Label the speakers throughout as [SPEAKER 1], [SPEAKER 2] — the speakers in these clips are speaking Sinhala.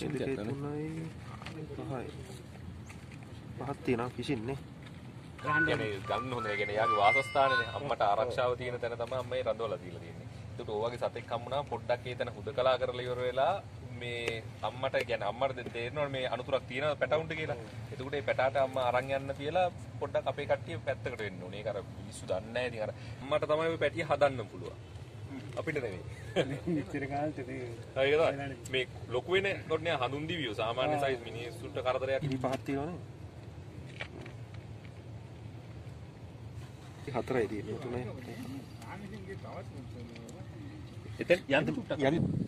[SPEAKER 1] දෙකයි තුනයි
[SPEAKER 2] පහයි පහක් තියෙනවා ෆිෂින් නේ
[SPEAKER 3] කියන්නේ ගන්න හොඳ කියන්නේ යාගේ වාසස්ථානනේ අම්මට ආරක්ෂාව තියෙන තැන තමයි අම්මයි රඳවලා දීලා තියෙන්නේ. ඒකට ඕ වගේ සතෙක් හම්බුනම පොඩ්ඩක් ඒ තැන හුදකලා කරලා ඉවර වෙලා මේ අම්මට කියන්නේ අම්මට තේරෙනවනේ මේ අනුතුරක් තියෙනවා පැටවුන්ට කියලා. එතකොට මේ පැටාට අම්මා අරන් යන්න කියලා පොඩ්ඩක් අපේ කට්ටිය පැත්තකට වෙන්න ඕනේ. ඒක අර මිනිස්සු දන්නේ නැහැ. ඉතින් අර අම්මට තමයි ওই පැටිය හදන්න පුළුවන්. අපිට නෙමෙයි.
[SPEAKER 4] මෙච්චර කාලෙට මේ
[SPEAKER 3] හරිද? මේ ලොකු වෙන කොට හඳුන් දිවියෝ. සාමාන්‍ය සයිස් මිනිස්සුන්ට කරදරයක්.
[SPEAKER 2] ඉරි පහක් තියෙනවනේ. හතරයි තියෙන්නේ. තුනයි
[SPEAKER 3] එතෙන් යන්න.
[SPEAKER 2] යන්න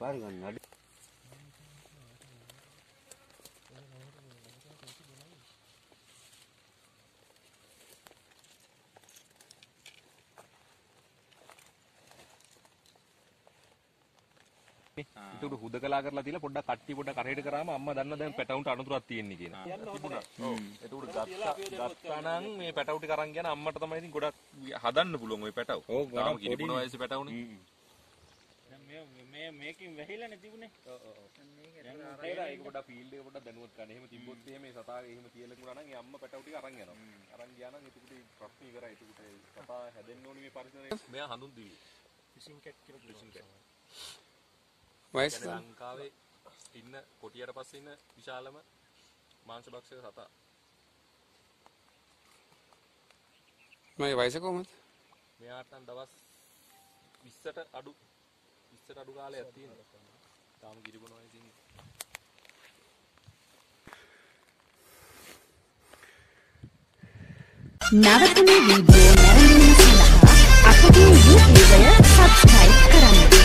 [SPEAKER 1] පාරි ගන්න අඩි
[SPEAKER 3] ඒකට හුදකලා කරලා තියලා පොඩ්ඩක් කට්ටි පොඩ්ඩක් කරේට කරාම අම්මා දන්න දැන් පැටවුන්ට අනුතුරක් තියෙන්නේ කියලා. තිබුණා. ඔව්. ඒකට ගත්තා ගත්තා නම් මේ පැටවු ටික අරන් ගියා නම් අම්මට තමයි ඉතින් ගොඩක් හදන්න පුළුවන් ওই පැටවු. තාම කිරි
[SPEAKER 1] පොඩි.
[SPEAKER 3] වයසේ පැටවුනේ.
[SPEAKER 4] මේ මේ මේකෙන් වැහිලානේ තිබුණේ
[SPEAKER 3] ඔව් ඔව්. ඒක පොඩ්ඩක් ෆීල්ඩ් එක පොඩ්ඩක් දැනුවත් ගන්න. එහෙම තිබ්බොත් එහෙම මේ සතාගේ එහෙම තියලා තිබුණා නම් ඒ අම්මා පැටවු ටික අරන් යනවා. අරන් ගියා නම් එතකොට ඒ ප්‍රශ්නේ ඉවරයි. එතකොට ඒ සතා හැදෙන්න ඕනේ මේ පරිසරයේ. මෙයා හඳුන් දිවි.
[SPEAKER 4] ෆිෂින් කැට් කියලා
[SPEAKER 3] ෆිෂින් කැට්.
[SPEAKER 1] වයස
[SPEAKER 3] ලංකාවේ ඉන්න කොටියට පස්සේ ඉන්න විශාලම මාංශ භක්ෂක සතා.
[SPEAKER 1] මගේ වයස කොහමද
[SPEAKER 3] මෙයාට නම් දවස් 20ට අඩු ඉස්සර අඩු කාලයක් තියෙනවා. තාම ගිරිබුණා ඉතින්.
[SPEAKER 5] නවතම වීඩියෝ නැරඹීම සඳහා අපගේ YouTube channel subscribe කරන්න.